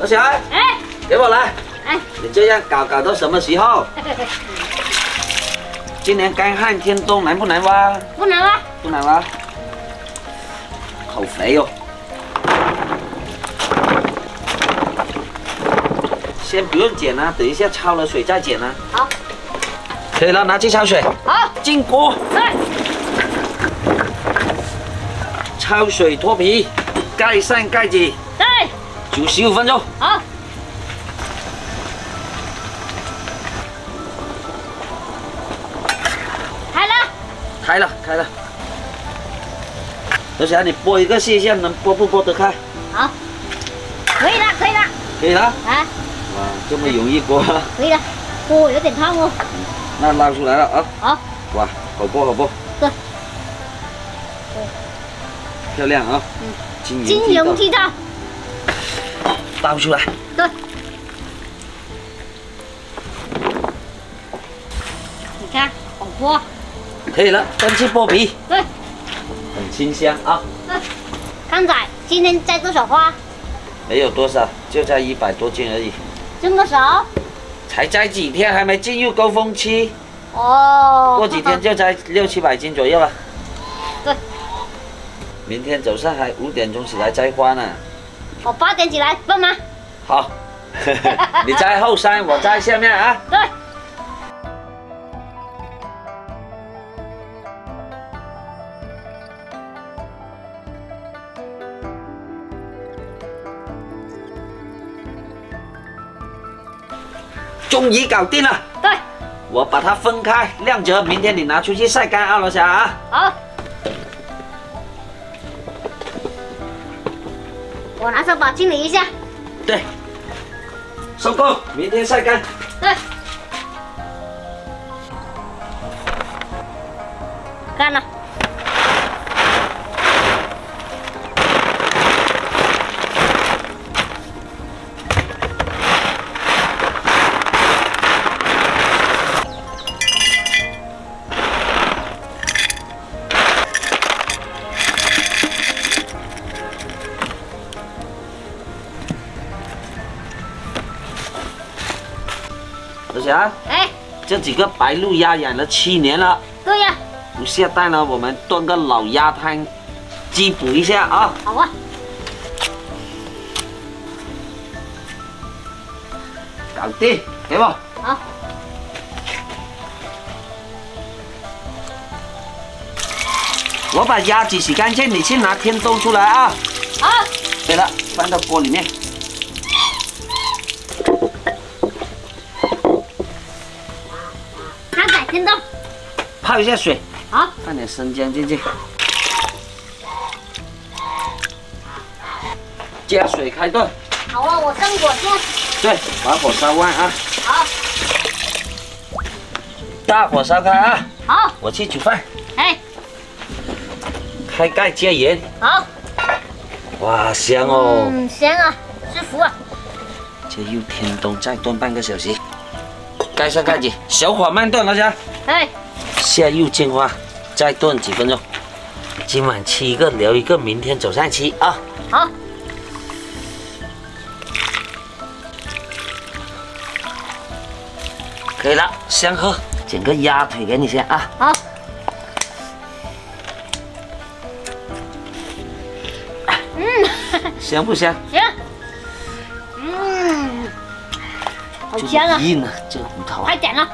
老小爱，哎，给我来。哎，你这样搞搞到什么时候？今年干旱天冬，难不难挖？不能挖，不难挖。好肥哦。先不用剪啊，等一下焯了水再剪啊。好，可以了，拿去焯水。好，进锅，来，焯水脱皮，盖上盖子，对，煮十五分钟。好，开了，开了，开了。小霞，你剥一个试一下，能剥不剥得开？好，可以了，可以了，可以了。啊，哇，这么容易剥，可以了，哦，有点烫哦，那捞出来了啊！好，哇，好剥好剥，对，漂亮啊！嗯，金金融剃剃刀，倒出来，对，你看，好剥，可以了，端去剥皮，对，很清香啊！对，康仔，今天摘多少花？没有多少，就摘一百多斤而已，这么少？才摘几天，还没进入高峰期，哦，过几天就摘六七百斤左右了。对，明天早上还五点钟起来摘花呢。我八点起来，笨吗？好，你在后山，我在下面啊。对。终于搞定了，对，我把它分开晾着，明天你拿出去晒干啊，老小啊。好。我拿扫把清理一下。对，收工，明天晒干。对。干了。老小，哎，这几个白鹭鸭养了七年了，对呀，不下蛋了，我们炖个老鸭汤，滋补一下啊。好啊。搞定，给我。好。我把鸭子洗干净，你去拿天豆出来啊。好。对了，放到锅里面。泡一下水，好。放点生姜进去，加水开炖。好啊，我生火先。对，把火烧旺啊，好。大火烧开啊。好。我去煮饭，哎，开盖加盐。好。哇，香哦！嗯，香啊，舒服啊。这又天冬，再炖半个小时，盖上盖子，小火慢炖，老乡。哎，下入金花，再炖几分钟。今晚吃一个留一个，明天早上吃啊。好。可以了，香喝。整个鸭腿给你先啊。好。嗯，香不香？香。嗯，好香啊！硬啊，这个骨头啊快。点了。